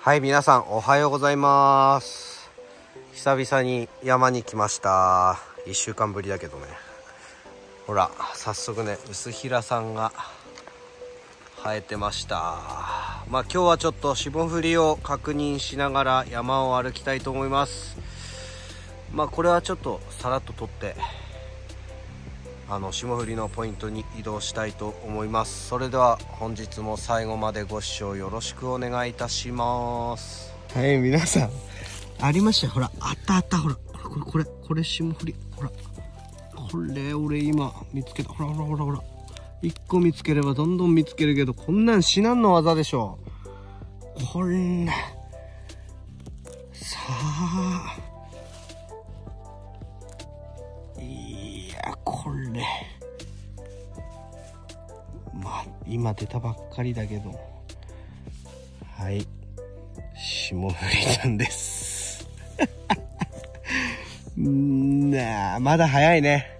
はい皆さんおはようございます。久々に山に来ました。1週間ぶりだけどね。ほら早速ね薄平さんが生えてました。まあ今日はちょっと霜降りを確認しながら山を歩きたいと思います。まあこれはちょっとさらっと取ってあの霜降りのポイントに移動したいと思います。それでは本日も最後までご視聴よろしくお願いいたします。はい皆さん。ありました。ほらあったあった。ほらこれこれこれ霜降り。ほら。これ俺今見つけた。ほらほらほらほら。1個見つければどんどん見つけるけどこんなん至難の技でしょ。こんな。これまあ今出たばっかりだけど。はい。霜降りちゃんです。んまだ早いね。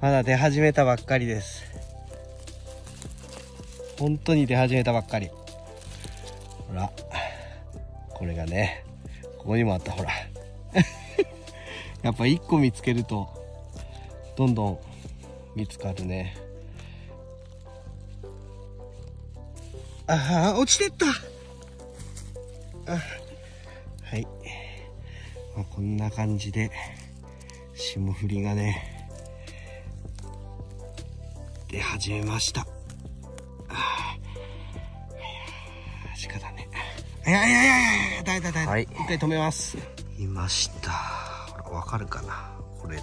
まだ出始めたばっかりです。本当に出始めたばっかり。ほら。これがね。ここにもあったほら。やっぱ1個見つけるとどんどん見つかるね。ああ落ちてった。あはい、まあ、こんな感じで霜降りがね出始めました。あ仕方ね。いやいやいやいやだいだいだい、はい、一回止めます。いました。ほらわかるかな？これ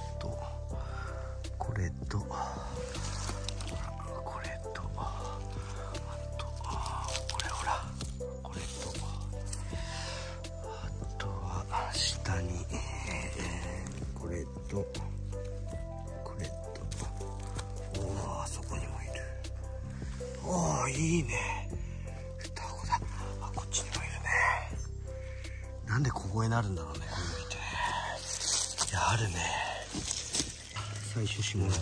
とこれとおおあそこにもいる。おおいいね。双子だ。あこっちにもいるね。なんで小声になるんだろうねこれ見て。いやあるね。採取します。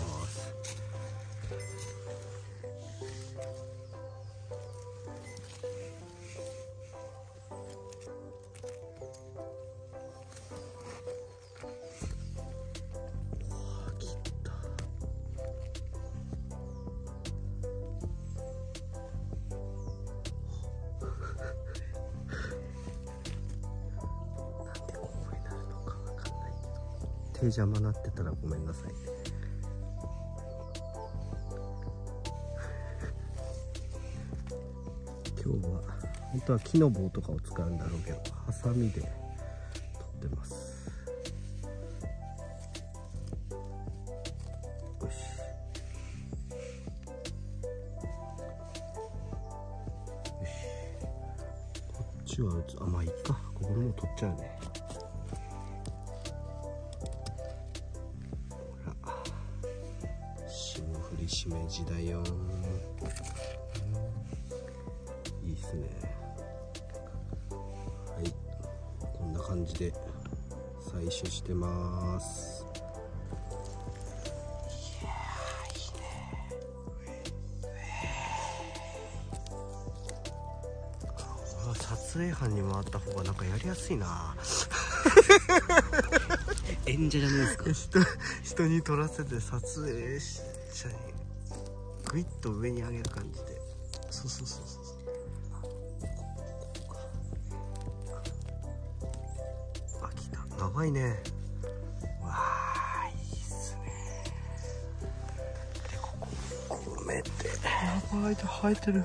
手邪魔なってたらごめんなさい。今日は本当は木の棒とかを使うんだろうけどハサミで取ってます。よし。よしこっちはあまあいいか。ここも取っちゃうね。しめじだよ、うん、いいっすね。はい。こんな感じで採取してます。いやいいね。撮影班に回った方がなんかやりやすいな。演者じゃないですか。人人に撮らせて撮影者にグイッと上に上げる感じで。そうそうそうそう。あ来た。長いね。わあいいっすね。でここ埋めてやばいで生えてる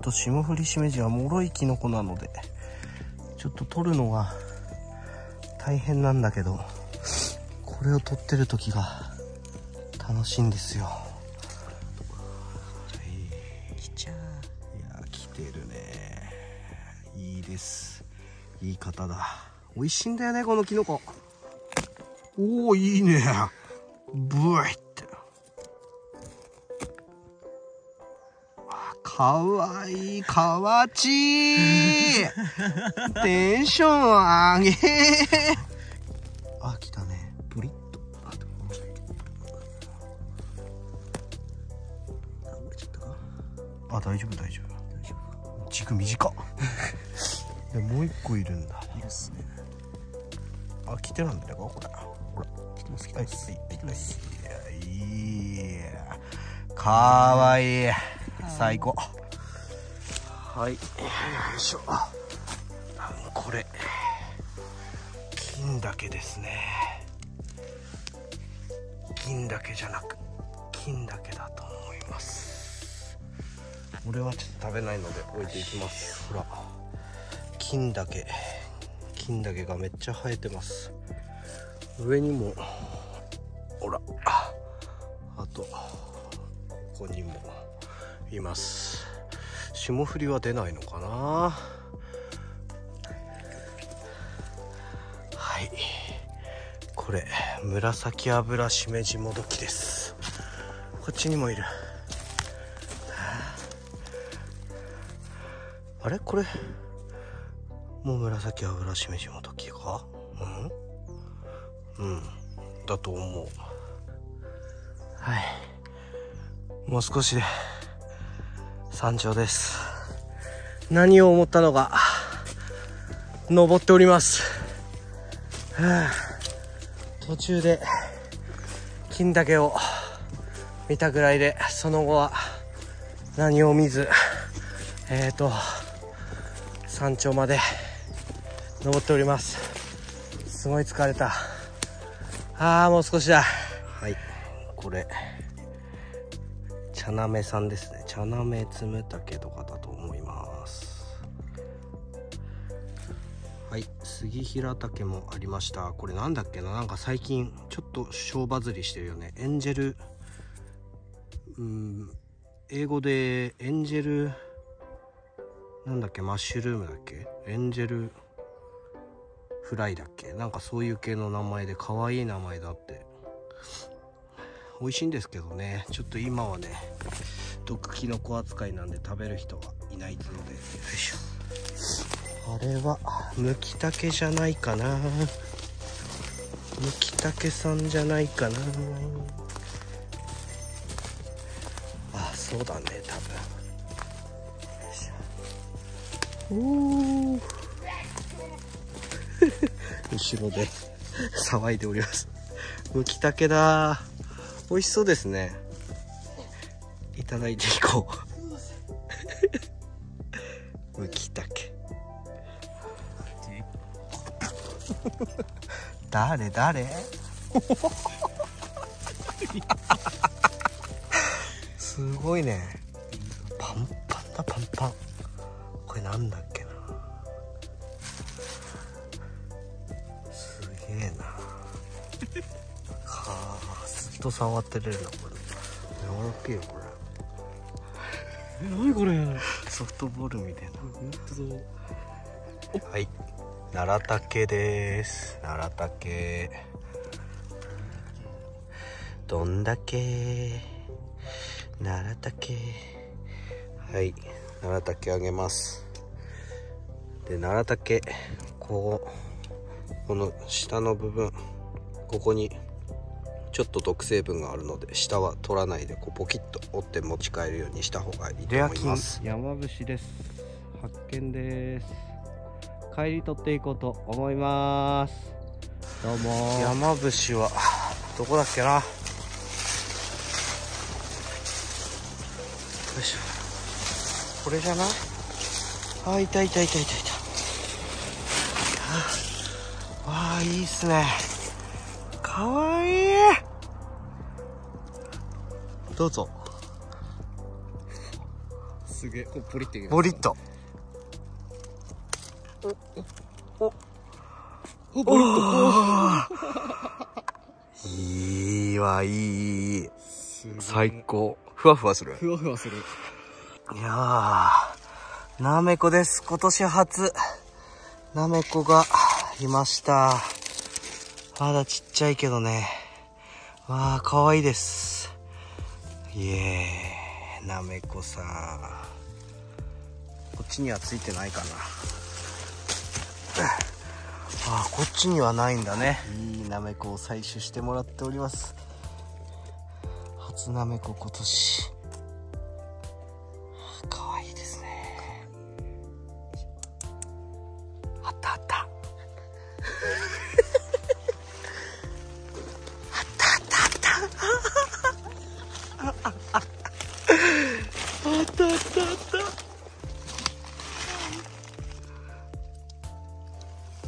と霜降りしめじは脆いキノコなのでちょっと取るのが大変なんだけどこれを取ってる時が楽しいんですよ。来ちゃういや来てるね。いいです。いい方だ。美味しいんだよねこのキノコ。おおいいね。ブワイっかわいい、かわちい。テンション上げ。あ来たね。ポリッと。あでもあ折れちゃったか？あ大丈夫大丈夫。大丈夫。軸短。っ でもう一個いるんだ。いるっすね。あ来てるんだよこれ。ほら来てます来てはいますはいはいいやいいかわいい最高。はい。よいしょ。これ。金だけですね。銀だけじゃなく金だけだと思います。俺はちょっと食べないので置いていきます。ほら。金だけ。金だけがめっちゃ生えてます。上にもほら。あとここにも。います。霜降りは出ないのかな？はい。これ紫油しめじもどきです。こっちにもいる。あれ？これ？もう紫油しめじもどきか？うん？うん。だと思う。はい。もう少しで。山頂です。何を思ったのか登っております、はあ途中で金岳を見たぐらいでその後は何を見ずえーと山頂まで登っております。すごい疲れた。あーもう少しだ。はい。これ。茶なめさんですね。茶なめつむたけとかだと思います。はい杉平岳もありました。これなんだっけな？なんか最近ちょっと小バズりしてるよね。エンジェルうん英語でエンジェルなんだっけ？マッシュルームだっけ？エンジェルフライだっけ？なんかそういう系の名前で可愛い名前だって。美味しいんですけどね。ちょっと今はね毒キノコ扱いなんで食べる人はいないので。よいしょ。あれはムキタケじゃないかな。ムキタケさんじゃないかな。あそうだね多分。おー。後ろで 騒いでおります。ムキタケだ美味しそうですね。いただいていこう。ムキタケ誰誰？すごいね。パンパンだパンパン。これなんだっけ？と触ってれるなこれ。柔らけえよこえ何これ？れソフトボールみたいな。本当だはい。奈良竹です。奈良竹どんだけ？奈良竹はい。奈良竹あげます。で奈良竹こうこの下の部分ここにちょっと毒成分があるので下は取らないでこうポキッと折って持ち帰るようにした方がいいと思います。山伏です。発見です。帰り取っていこうと思います。どうも。山伏はどこだっけな。よいしょ。これじゃない？あいたいたいたいたいた。あわあいいっすねかわいい。どうぞ。すげえ。ポリってボリッと。おボリッと。いいわいい最高。ふわふわする。ふわふわする。いやー、なめこです。今年初、なめこがいました。まだちっちゃいけどね。わあ、かわいいです。イエーイ、なめこさん。こっちにはついてないかな。あこっちにはないんだねいいなめこを採取してもらっております初なめこ今年ったあっ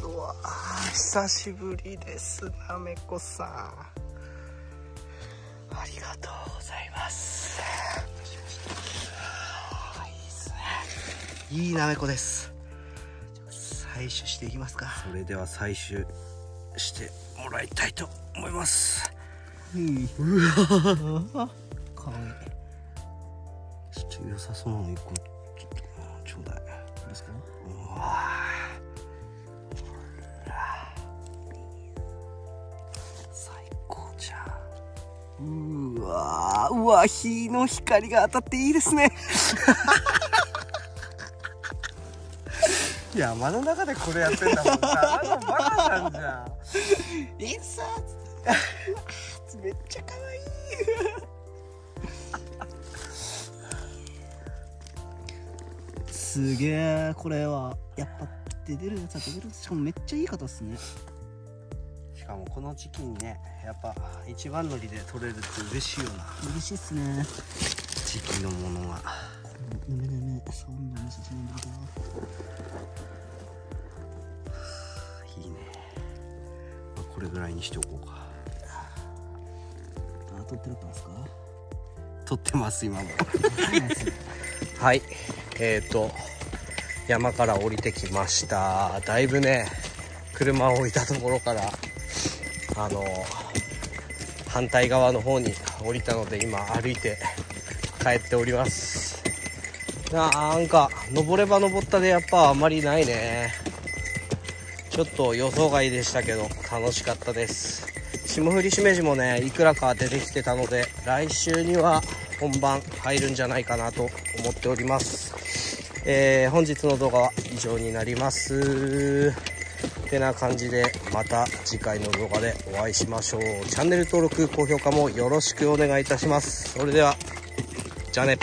たうわー久しぶりですなめこさん。ありがとうございます。いいです。ねいいなめこです採取していきますか。それでは採取してもらいたいと思います。うわかわいいちょっと良さそうなの一個ちょっとちょうだい。ですか？うわ最高じゃん。うわうわ日の光が当たっていいですね。山の中でこれやってんだもんさ。あのバカなんじゃん。めっちゃ可愛いすげえこれは。やっぱ出てるやつは出てる。しかもめっちゃいい方っすね。しかもこの時期にねやっぱ一番乗りで取れるって嬉しいよな。嬉しいっすね。時期のものがぬめぬめそんなに進んでるいいね、まあこれぐらいにしておこうか。あ撮ってるんですか？撮ってます今も。はいえーと山から降りてきました。だいぶね車を置いたところからあの反対側の方に降りたので今歩いて帰っております。なんか登れば登ったでやっぱあまりないね。ちょっと予想外でしたけど楽しかったです。霜降りしめじもねいくらか出てきてたので来週には本番入るんじゃないかなと思っております。えー本日の動画は以上になります。てな感じでまた次回の動画でお会いしましょう。チャンネル登録高評価もよろしくお願いいたします。それではじゃあね。